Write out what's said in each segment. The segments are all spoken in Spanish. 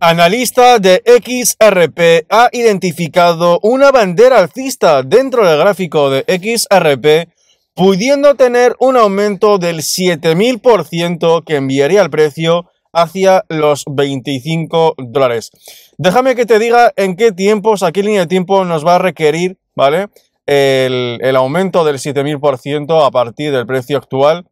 Analista de XRP ha identificado una bandera alcista dentro del gráfico de XRP, pudiendo tener un aumento del 7000% que enviaría el precio hacia los 25 dólares. Déjame que te diga en qué tiempos, a qué línea de tiempo nos va a requerir, ¿vale? El, el aumento del 7000% a partir del precio actual.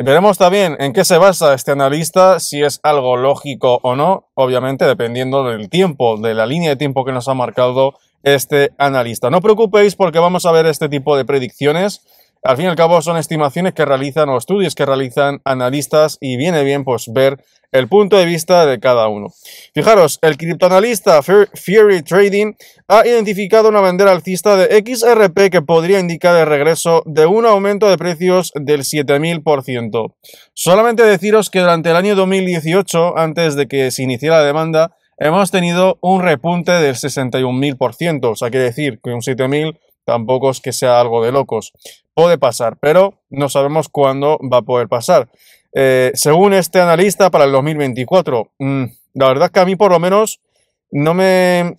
Veremos también en qué se basa este analista, si es algo lógico o no, obviamente dependiendo del tiempo, de la línea de tiempo que nos ha marcado este analista. No preocupéis porque vamos a ver este tipo de predicciones. Al fin y al cabo son estimaciones que realizan o estudios que realizan analistas y viene bien pues ver el punto de vista de cada uno. Fijaros, el criptoanalista Fury Trading ha identificado una bandera alcista de XRP que podría indicar el regreso de un aumento de precios del 7000%. Solamente deciros que durante el año 2018, antes de que se iniciara la demanda, hemos tenido un repunte del 61.000%. O sea, quiere decir que un 7000 tampoco es que sea algo de locos. Puede pasar, pero no sabemos cuándo va a poder pasar. Eh, según este analista, para el 2024, mm, la verdad es que a mí por lo menos no me...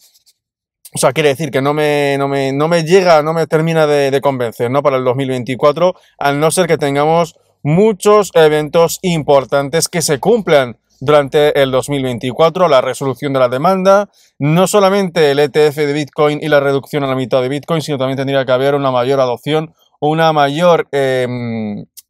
O sea, quiere decir que no me, no me, no me llega, no me termina de, de convencer, ¿no? Para el 2024, al no ser que tengamos muchos eventos importantes que se cumplan durante el 2024, la resolución de la demanda, no solamente el ETF de Bitcoin y la reducción a la mitad de Bitcoin, sino también tendría que haber una mayor adopción, una mayor eh,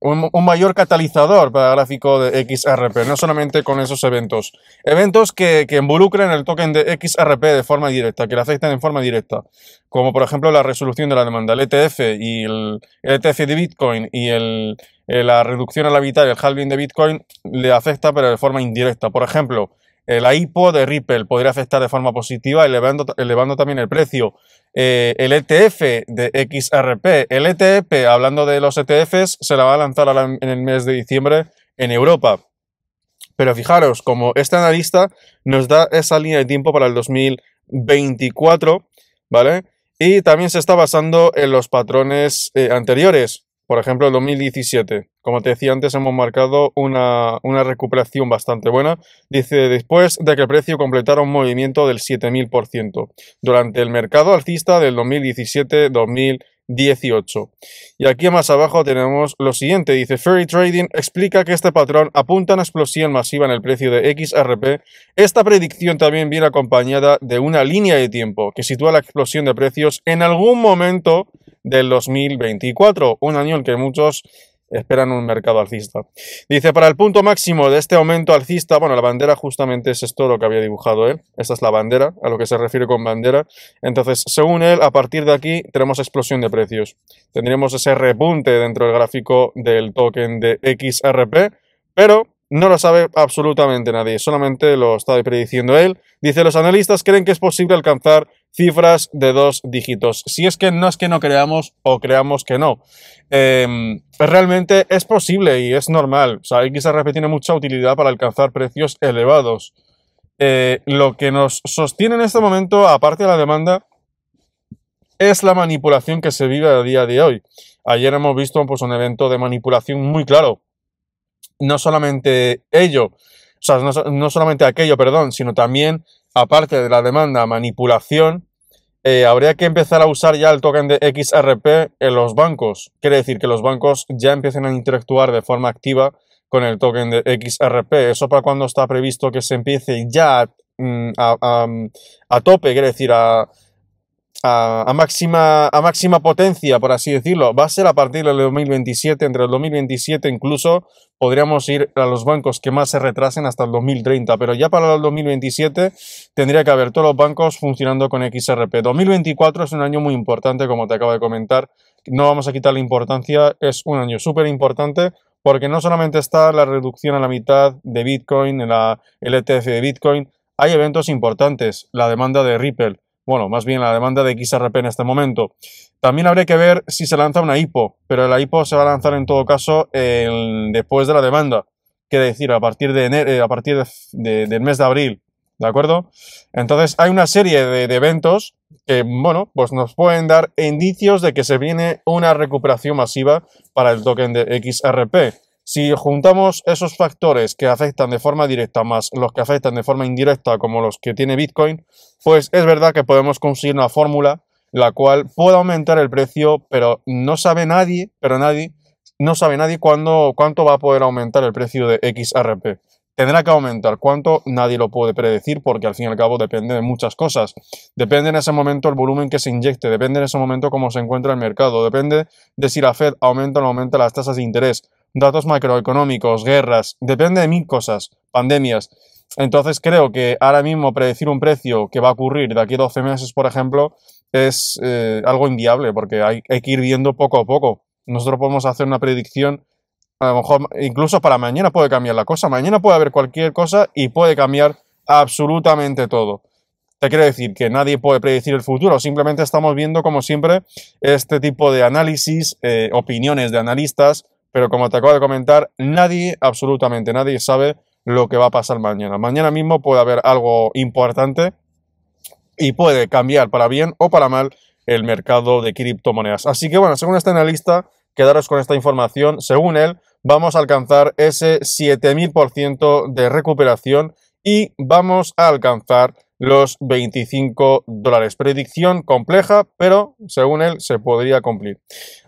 un, mayor catalizador para el gráfico de XRP, no solamente con esos eventos. Eventos que, que, involucren el token de XRP de forma directa, que le afecten en forma directa, como por ejemplo la resolución de la demanda, el ETF y el, ETF de Bitcoin y el, eh, la reducción a la mitad y el halving de Bitcoin le afecta pero de forma indirecta. Por ejemplo, la IPO de Ripple podría afectar de forma positiva, elevando, elevando también el precio eh, el ETF de XRP. El ETF, hablando de los ETFs, se la va a lanzar en el mes de diciembre en Europa. Pero fijaros, como este analista nos da esa línea de tiempo para el 2024, ¿vale? Y también se está basando en los patrones eh, anteriores. Por ejemplo, el 2017. Como te decía antes, hemos marcado una, recuperación bastante buena. Dice, después de que el precio completara un movimiento del 7000% durante el mercado alcista del 2017-2018. Y aquí más abajo tenemos lo siguiente. Dice, Ferry Trading explica que este patrón apunta a una explosión masiva en el precio de XRP. Esta predicción también viene acompañada de una línea de tiempo que sitúa la explosión de precios en algún momento del 2024, un año en que muchos esperan un mercado alcista. Dice, para el punto máximo de este aumento alcista, bueno, la bandera justamente es esto lo que había dibujado él, esta es la bandera, a lo que se refiere con bandera. Entonces, según él, a partir de aquí tenemos explosión de precios. Tendríamos ese repunte dentro del gráfico del token de XRP, pero no lo sabe absolutamente nadie, solamente lo está prediciendo él. Dice, los analistas creen que es posible alcanzar cifras de dos dígitos. Si es que no es que no creamos o creamos que no. Em, realmente es posible y es normal. O sea, XRP tiene mucha utilidad para alcanzar precios elevados. Eh, lo que nos sostiene en este momento, aparte de la demanda, es la manipulación que se vive a día de hoy. Ayer hemos visto pues, un evento de manipulación muy claro no solamente ello, o sea, no, solamente aquello, perdón, sino también, aparte de la demanda manipulación, eh, habría que empezar a usar ya el token de XRP en los bancos. Quiere decir que los bancos ya empiecen a interactuar de forma activa con el token de XRP. Eso para cuando está previsto que se empiece ya mm, a, a tope, quiere decir, a, a, máxima, a máxima potencia, por así decirlo, va a ser a partir del 2027, entre el 2027 incluso podríamos ir a los bancos que más se retrasen hasta el 2030, pero ya para el 2027 tendría que haber todos los bancos funcionando con XRP. 2024 es un año muy importante, como te acabo de comentar, no vamos a quitar la importancia, es un año súper importante porque no solamente está la reducción a la mitad de Bitcoin, en la, el ETF de Bitcoin, hay eventos importantes, la demanda de Ripple, bueno, más bien la demanda de XRP en este momento. También habría que ver si se lanza una IPO, pero la IPO se va a lanzar en todo caso después de la demanda, quiere decir, a partir, de eh, a partir del mes de abril, ¿de acuerdo? Entonces hay una serie de, de, eventos que, bueno, pues nos pueden dar indicios de que se viene una recuperación masiva para el token de XRP. Si juntamos esos factores que afectan de forma directa más los que afectan de forma indirecta como los que tiene Bitcoin, pues es verdad que podemos conseguir una fórmula la cual puede aumentar el precio, pero no sabe nadie, pero nadie, no sabe nadie cuándo, cuánto va a poder aumentar el precio de XRP. Tendrá que aumentar. ¿Cuánto? Nadie lo puede predecir porque al fin y al cabo depende de muchas cosas. Depende en ese momento el volumen que se inyecte, depende en ese momento cómo se encuentra el mercado, depende de si la Fed aumenta o no aumenta las tasas de interés, datos macroeconómicos, guerras, depende de mil cosas, pandemias. Entonces creo que ahora mismo predecir un precio que va a ocurrir de aquí a 12 meses, por ejemplo, es eh, algo inviable porque hay, que ir viendo poco a poco. Nosotros podemos hacer una predicción a lo mejor incluso para mañana puede cambiar la cosa. Mañana puede haber cualquier cosa y puede cambiar absolutamente todo. Te quiero decir que nadie puede predecir el futuro, simplemente estamos viendo, como siempre, este tipo de análisis, eh, opiniones de analistas, pero como te acabo de comentar, nadie, absolutamente nadie sabe lo que va a pasar mañana. Mañana mismo puede haber algo importante y puede cambiar para bien o para mal el mercado de criptomonedas. Así que bueno, según este analista, quedaros con esta información, según él, vamos a alcanzar ese 7000% de recuperación y vamos a alcanzar los 25 dólares. Predicción compleja, pero según él se podría cumplir.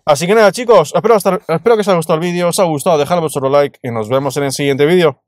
Así que nada chicos, espero, espero que os haya gustado el vídeo, os ha gustado, dejad vuestro like y nos vemos en el siguiente vídeo.